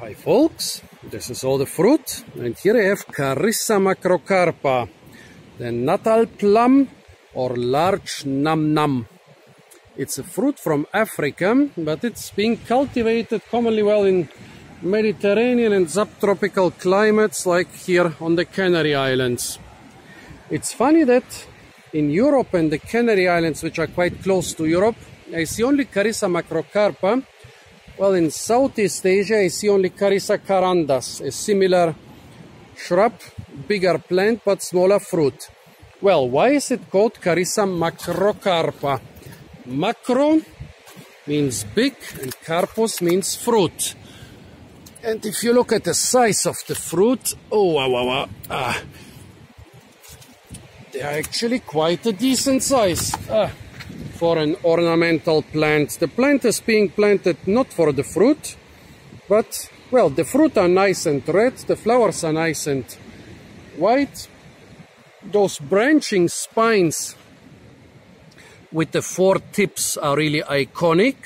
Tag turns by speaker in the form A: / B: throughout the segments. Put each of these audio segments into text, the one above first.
A: Hi folks, this is all the fruit and here I have Carissa macrocarpa, the Natal plum or large num num. It's a fruit from Africa, but it's being cultivated commonly well in Mediterranean and subtropical climates like here on the Canary Islands. It's funny that in Europe and the Canary Islands, which are quite close to Europe, I see only Carissa macrocarpa. Well, in Southeast Asia, I see only Carissa carandas, a similar shrub, bigger plant but smaller fruit. Well, why is it called Carissa macrocarpa? Macro means big and carpus means fruit. And if you look at the size of the fruit, oh, wow, wow, wow, ah, they are actually quite a decent size ah, for an ornamental plant. The plant is being planted not for the fruit, but, well, the fruit are nice and red, the flowers are nice and white. Those branching spines with the four tips are really iconic.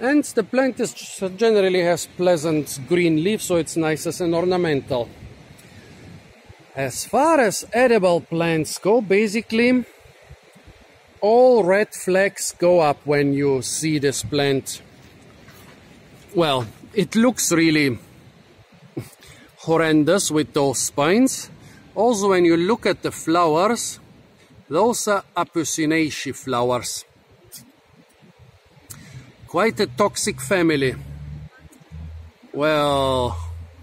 A: And the plant is generally has pleasant green leaves, so it's nice as an ornamental. As far as edible plants go, basically all red flags go up when you see this plant. Well, it looks really horrendous with those spines. Also, when you look at the flowers, those are Apocynaceae flowers. Quite a toxic family. Well,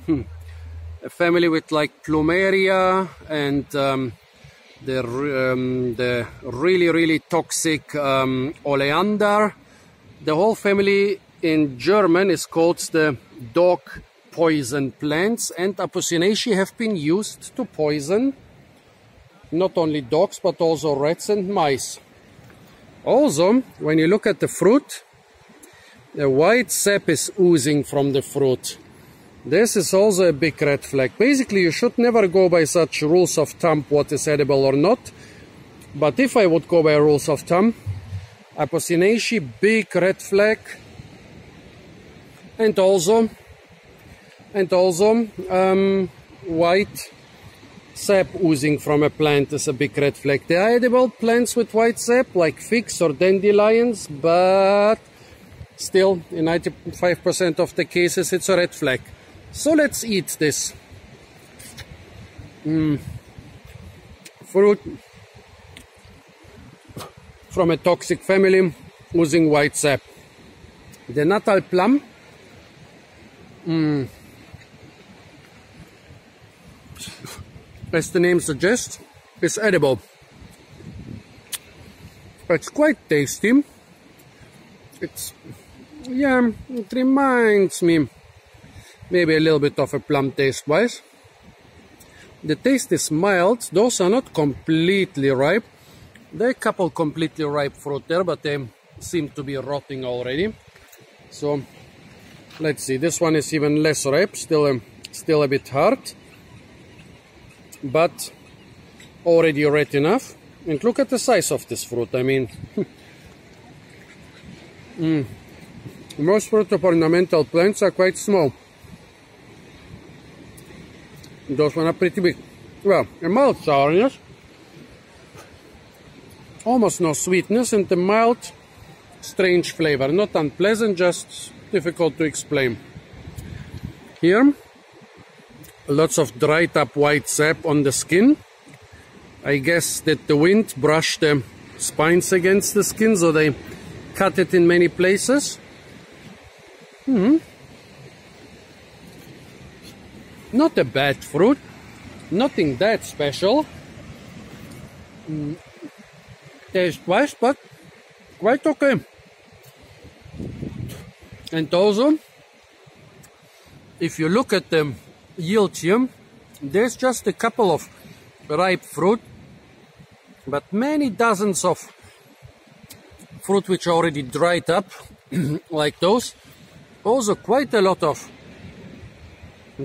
A: hmm a family with like plumeria and um, the um, the really really toxic um, oleander. The whole family in German is called the dog poison plants, and Apocynaceae have been used to poison not only dogs but also rats and mice. Also, when you look at the fruit, the white sap is oozing from the fruit. This is also a big red flag. Basically, you should never go by such rules of thumb what is edible or not. But if I would go by rules of thumb, Apocynaceae, big red flag. And also, and also um, white sap oozing from a plant is a big red flag. There are edible plants with white sap, like figs or dandelions, but still, in 95% of the cases, it's a red flag. So let's eat this mm, fruit from a toxic family using white sap. The Natal plum mm, as the name suggests is edible. It's quite tasty. It's yeah, it reminds me maybe a little bit of a plum taste wise. The taste is mild, those are not completely ripe. There are a couple completely ripe fruit there, but they seem to be rotting already. So let's see, this one is even less ripe, still, um, still a bit hard, but already red enough. And look at the size of this fruit, I mean, mm. most fruit of ornamental plants are quite small. Those one are pretty big. Well, a mild sourness. Almost no sweetness and a mild, strange flavor. Not unpleasant, just difficult to explain. Here, lots of dried up white sap on the skin. I guess that the wind brushed the spines against the skin, so they cut it in many places. Mm -hmm. Not a bad fruit, nothing that special. Mm, taste wise, but quite okay. And also, if you look at the yield here, there's just a couple of ripe fruit, but many dozens of fruit which already dried up, like those. Also quite a lot of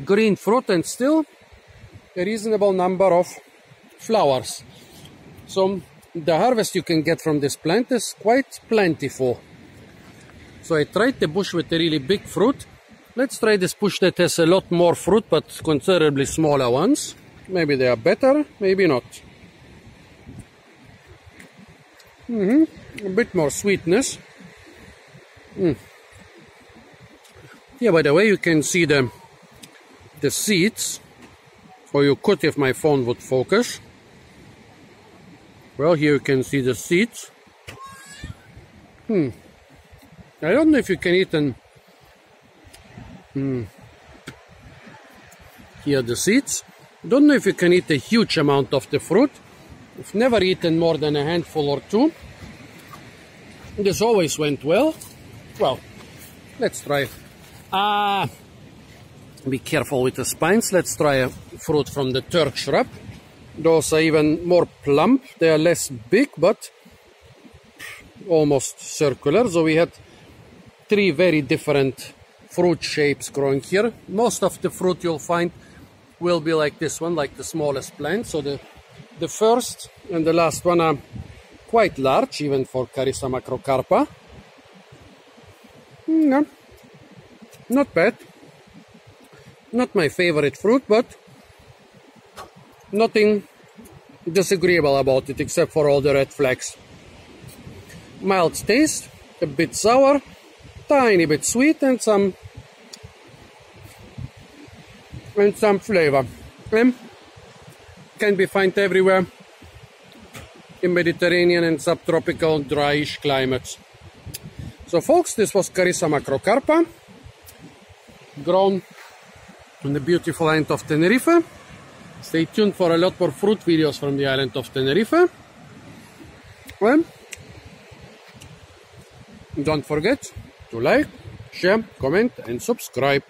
A: green fruit and still a reasonable number of flowers. So the harvest you can get from this plant is quite plentiful. So I tried the bush with a really big fruit Let's try this bush that has a lot more fruit but considerably smaller ones. Maybe they are better, maybe not. Mm -hmm. A bit more sweetness. Mm. Yeah, by the way, you can see the the seeds, or you could if my phone would focus. Well, here you can see the seeds. Hmm. I don't know if you can eat. Hmm. Here the seeds. Don't know if you can eat a huge amount of the fruit. I've never eaten more than a handful or two. This always went well. Well, let's try. Ah, be careful with the spines. Let's try a fruit from the Turk shrub. Those are even more plump. They are less big, but almost circular. So we had three very different fruit shapes growing here. Most of the fruit you'll find will be like this one, like the smallest plant. So the, the first and the last one are quite large, even for Carissa macrocarpa. Mm, no, not bad. Not my favorite fruit, but nothing disagreeable about it except for all the red flags. Mild taste, a bit sour, tiny bit sweet and some and some flavor. And can be found everywhere in Mediterranean and subtropical dryish climates. So folks, this was Carissa macrocarpa, grown on the beautiful island of Tenerife. Stay tuned for a lot more fruit videos from the island of Tenerife. And don't forget to like, share, comment and subscribe.